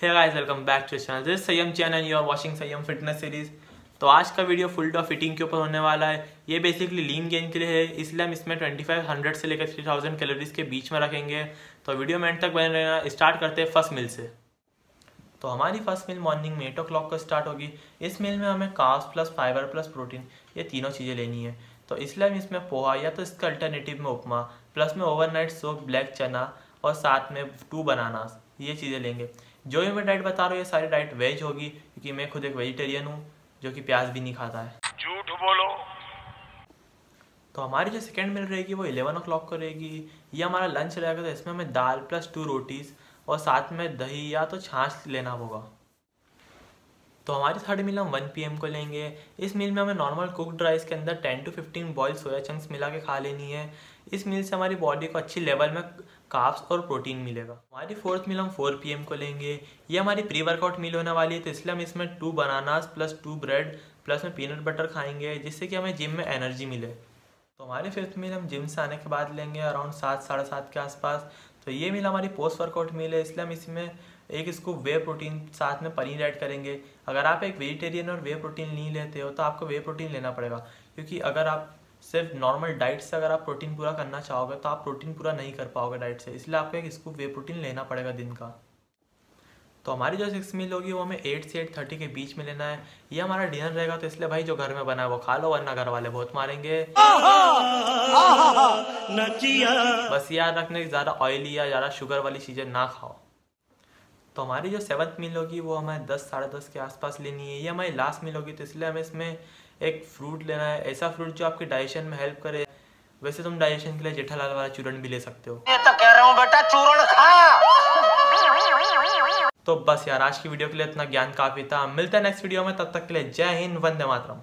Hey guys welcome back to channel this Sayam channel you are watching Sayam fitness series तो आज का video full top fitting के ऊपर होने वाला है। ये बेसिकली लीन गेन के लिए है। इसलिए हम इसमें 2500 से लेकर 3000 कैलोरीज के बीच में रखेंगे। तो वीडियो में एंड तक बने रहना। स्टार्ट करते हैं फ़र्स्ट मील से। तो हमारी फ़र्स्ट मील मॉर्निंग में एट ओ क्लॉक को स्टार्ट होगी। इस मील में हमें कास्ट प्लस फाइबर प्लस प्रोटीन ये तीनों चीज़ें लेनी है। तो इसलिए हम इसमें पोहा या तो इसका अल्टरनेटिव में उपमा प्लस में ओवरनाइट सोप ब्लैक चना और साथ में टू बनानास ये चीज़ें लेंगे। जो भी मैं डाइट बता रहा हूँ ये सारी डाइट वेज होगी क्योंकि मैं खुद एक वेजिटेरियन हूँ जो कि प्याज भी नहीं खाता है। झूठ बोलो। तो हमारी जो सेकेंड मिल रहेगी वो इलेवन ओ क्लॉक को रहेगी। ये हमारा लंच रहेगा तो इसमें हमें दाल प्लस टू रोटीज़ और साथ में दही या तो छाछ लेना होगा। तो हमारी थर्ड मील हम वन पी को लेंगे। इस मील में हमें नॉर्मल कुकड राइस के अंदर ten to fifteen boil soya chunks मिला के खा लेनी है। इस मील से हमारी बॉडी को अच्छी लेवल में काप्स और प्रोटीन मिलेगा। हमारी फोर्थ मील हम फोर पी को लेंगे। ये हमारी प्री वर्कआउट मील होने वाली है तो इसलिए हम इसमें two bananas plus two bread plus में पीनट बटर खाएँगे, जिससे कि हमें जिम में एनर्जी मिले। तो हमारी फिफ्थ मील हम जिम से आने के बाद लेंगे अराउंड सात, साढ़े सात के आसपास। तो ये मील हमारी पोस्ट वर्कआउट मील है, इसलिए हम इसमें एक इसको वे प्रोटीन साथ में पनीर ऐड करेंगे। अगर आप एक वेजिटेरियन और वे प्रोटीन नहीं लेते हो तो आपको वे प्रोटीन लेना पड़ेगा। क्योंकि अगर आप सिर्फ़ नॉर्मल डाइट से अगर आप प्रोटीन पूरा करना चाहोगे तो आप प्रोटीन पूरा नहीं कर पाओगे डाइट से। इसलिए आपको एक स्कूप वे प्रोटीन लेना पड़ेगा दिन का। तो हमारी जो सिक्स मील होगी वो हमें एट से एट थर्टी के बीच में लेना है। ये हमारा डिनर रहेगा तो इसलिए भाई जो घर में बना है वो खा लो वरना घर वाले बहुत मारेंगे। बस याद रखने की ज़्यादा ऑयली या ज़्यादा शुगर वाली चीज़ें ना खाओ। तो हमारी जो सेवन्थ मील होगी वो हमें दस साढ़े दस के आसपास लेनी है। ये हमारी लास्ट मील होगी तो इसलिए हमें इसमें एक फ्रूट लेना है। ऐसा फ्रूट जो आपके डाइजेशन में हेल्प करे वैसे तुम डाइजेशन के लिए जेठालाल वाला चूरन भी ले सकते हो। ये तो कह रहा हूँ बेटा चूरण खा। तो बस यार आज की वीडियो के लिए इतना ज्ञान काफ़ी था। मिलते हैं नेक्स्ट वीडियो में तब तक के लिए जय हिंद वंदे मातरम।